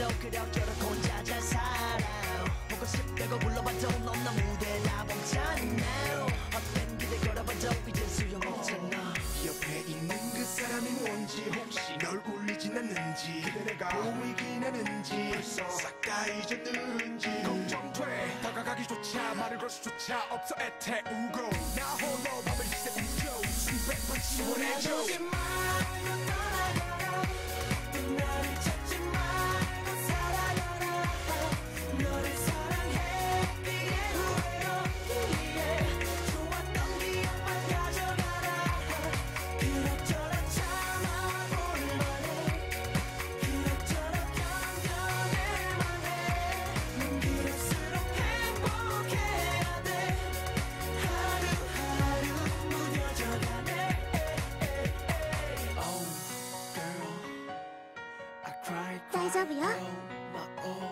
더 그럭저럭 혼자 잘 살아 보고 싶다고 불러봐도 넌나 무대 나 멈췄나 어떤 기대 걸어봐도 이제 소용없잖아. 옆에 있는 그 사람이 뭔지 혹시 널 울리진 않는지 그대 내가 보이긴 하는지 벌써 싹 다 잊었는지. 걱정돼. 다가가기조차 말을 걸 수조차 없어 애태우고 나 홀로 밤을 새우죠 수백 번 지원해줘 oh,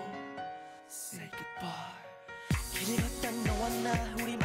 goodbye. 길을 걷다 너와 나 우리